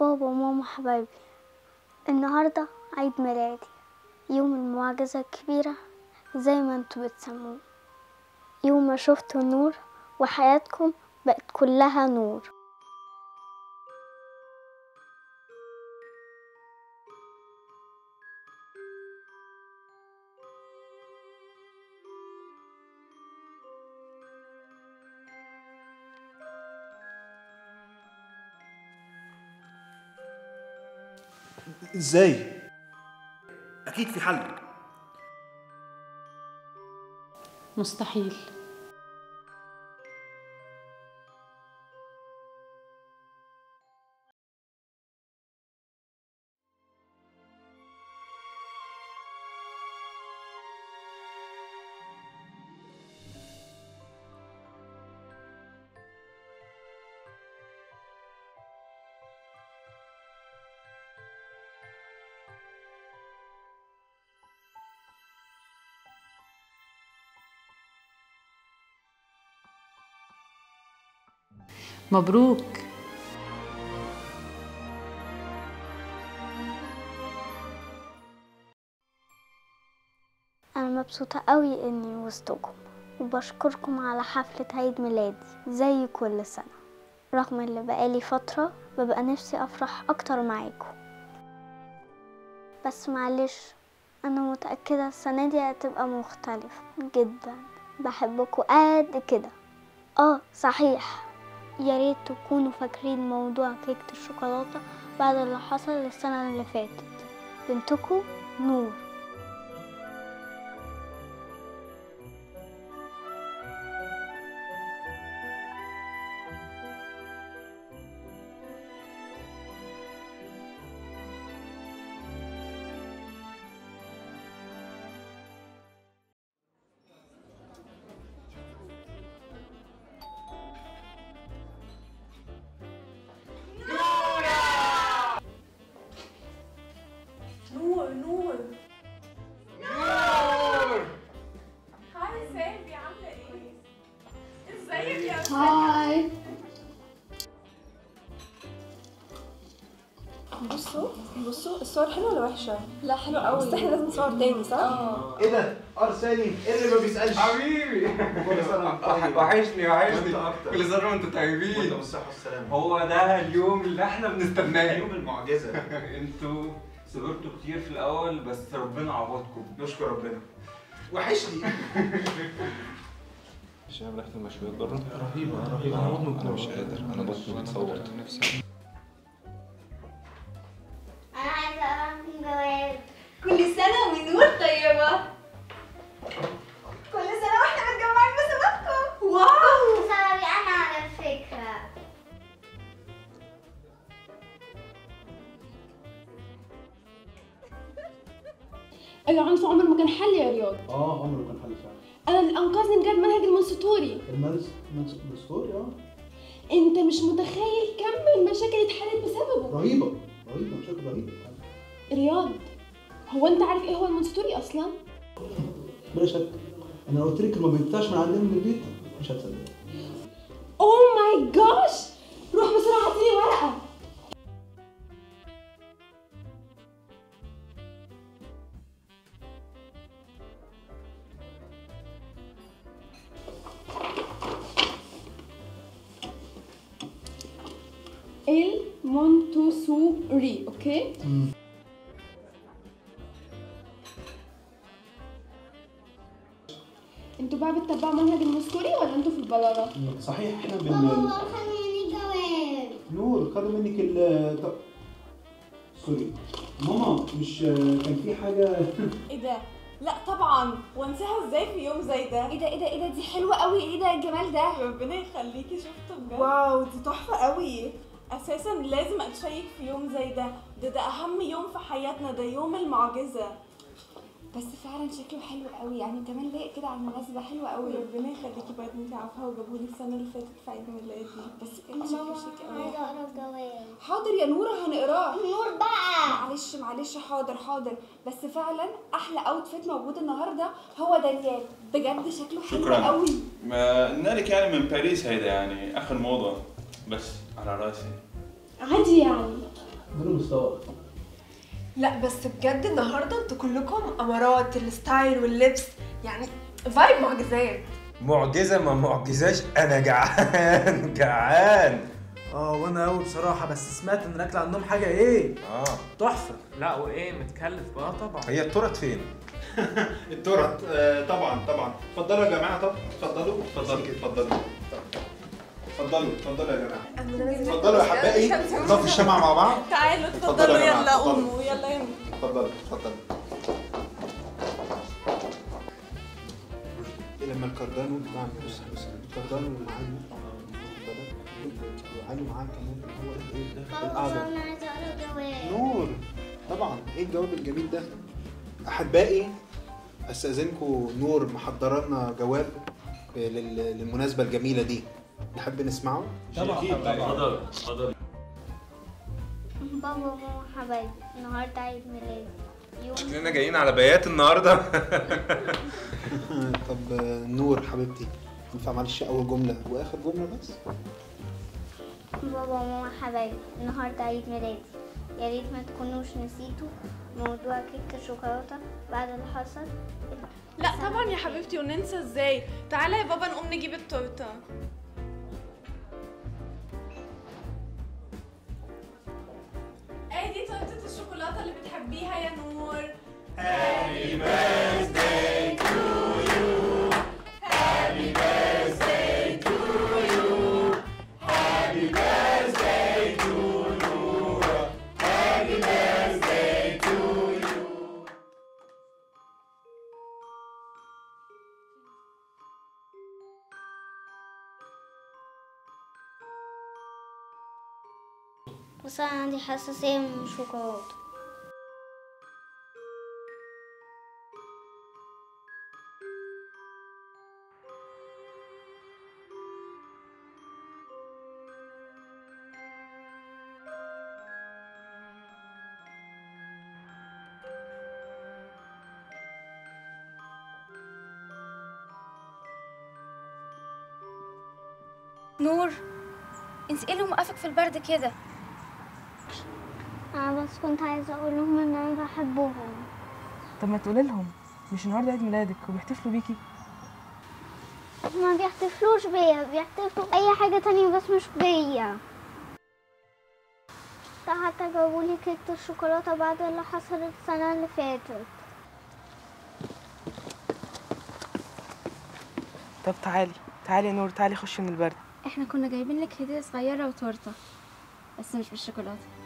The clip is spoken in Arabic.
بابا وماما حبايبي. النهاردة عيد ميلادي. يوم المعجزة الكبيرة زي ما أنتوا بتسموه. يوم ما شفتوا النور وحياتكم بقت كلها نور. إزاي؟ أكيد في حل. مستحيل. مبروك. أنا مبسوطة قوي إني وسطكم وبشكركم على حفلة عيد ميلادي زي كل سنة. رغم اللي بقالي فترة ببقى نفسي أفرح أكتر معاكم. بس معلش أنا متأكدة السنة دي هتبقى مختلفة جدا. بحبكم قد كده. آه صحيح. يا ريت تكونوا فاكرين موضوع كيكة الشوكولاتة بعد اللي حصل السنة اللي فاتت. بنتكم نور نور. هاي بصوا بصوا الصور حلوة ولا وحشة؟ لا حلوة قوي بس إحنا لازم نصور تاني صح؟ إيه ده؟ ارساني إيه اللي ما بيسألش؟ حبيبي. كل سنه وانت. وحشني وحشني. وأنت كل سنه وأنتم وأنت طيبين بالصحه والسلامه هو ده اليوم اللي إحنا بنستناه. يوم المعجزة. أنتوا صبرتوا كتير في الأول بس ربنا عوضكم. نشكر ربنا. وحشني. شايف ريحة المشويات بره؟ رهيبة أنا بطني أنا مش قادر أنا بطني بتصور نفسي أنا عايزة أعرف جواب كل سنة ونور طيبة كل سنة وإحنا متجمعين بسببكم. واو! بسببي أنا على فكرة العنف عمره ما كان حل يا رياض. آه عمره كان حل فعلا. أنا اللي أنقذني بجد منهج المنسطوري المنس آه. أنت مش متخيل كم المشاكل اتحلت بسببه. رهيبة رهيبة بشكل رهيب. رياض هو أنت عارف إيه هو المنسطوري أصلا؟ بلا شك. أنا لو قلت لك ما بينفعش من عندنا من البيت مش هتصدق. اوه ماي جاش روح بسرعة هاتيلي ورقة. المونتوسوري أوكي أنتوا بقى بتتبعوا منهج المنسطوري ولا أنتوا في البلارة؟ صحيح إحنا بن بابا خليني جواب نور خدوا منك ال طب سوري. ماما مش كان في حاجة؟ إيه ده؟ لا طبعا. وانساها إزاي في يوم زي ده؟ إيه ده إيه ده إيه ده؟ دي حلوة قوي. إيه ده الجمال ده؟ ربنا يخليكي شفته بجد؟ واو دي تحفة قوي. أساسا لازم أتشيك في يوم زي ده. ده ده أهم يوم في حياتنا ده يوم المعجزة. بس فعلا شكله حلو قوي. يعني كمان لايق كده على المناسبة. حلوة قوي. ربنا يخليكي بجد أنت عارفة وجابولي السنة اللي فاتت في عيد ميلادي. بس بجد شكله شيك قوي عايزة أقرا الجواب حاضر يا نورة هنقراه. نور بقى. معلش معلش. حاضر حاضر. بس فعلا أحلى اوتفيت موجود النهارده هو دانيال. بجد شكله حلو شكراً. قوي. ما نالك يعني من باريس هيدا يعني آخر موضة. بس على راسي. عادي يعني. دول مستوى لا بس بجد النهارده أنتوا كلكم أمارات الستايل واللبس يعني فايب معجزات. معجزة؟ ما معجزاش. أنا جعان جعان. آه وأنا قوي بصراحة بس سمعت إن الأكل عندهم حاجة إيه؟ آه. تحفة. لا وإيه متكلف بقى طبعا. هي التورت فين؟ التورت آه طبعا طبعا. اتفضلوا يا جماعة طب اتفضلوا اتفضلوا اتفضلوا. اتفضلوا اتفضلوا يا جماعة. اتفضلوا يا حبايبي نطفي الشمعة مع بعض. تعالوا اتفضلوا يلا. قوموا يلا يلا. اتفضلوا اتفضلوا. لما الكردانو بتاع بص بص الكردانو اللي معانا وعلي معاه كمان هو إيه ده؟ القعدة. نور. طبعا إيه الجواب الجميل ده؟ أحبائي أستأذنكم نور محضره لنا جواب لل- للمناسبة الجميلة دي. نحب نسمعه؟ طبعا اتفضل اتفضل بابا وماما حبايبي النهارده عيد ميلادي يوم شكلنا جايين على بيات النهارده. طب نور حبيبتي ينفع معلش أول جملة وآخر جملة بس؟ بابا وماما حبايبي النهارده عيد ميلادي يا ريت ما تكونوش نسيتوا موضوع كيكة الشوكولاتة بعد اللي حصل. لا طبعا يا حبيبتي وننسى إزاي. تعالى يا بابا نقوم نجيب التورتة. بتحبيها يا نور بس أنا عندي حساسية من الشوكولاتة نور انت إيه اللي موقفك في البرد كده؟ أنا بس كنت عايزة أقول لهم إن أنا بحبهم. طب ما تقولي لهم مش النهارده عيد ميلادك وبيحتفلوا بيكي. ما بيحتفلوش بيا بيحتفلوا اي حاجة تانية بس مش بيا. حتى جابولي كيكة الشوكولاتة بعد اللي حصل السنة اللي فاتت. طب تعالي تعالي يا نور تعالي خشي من البرد. إحنا كنا جايبين لك هدية صغيرة وتورتة بس مش بالشوكولاتة.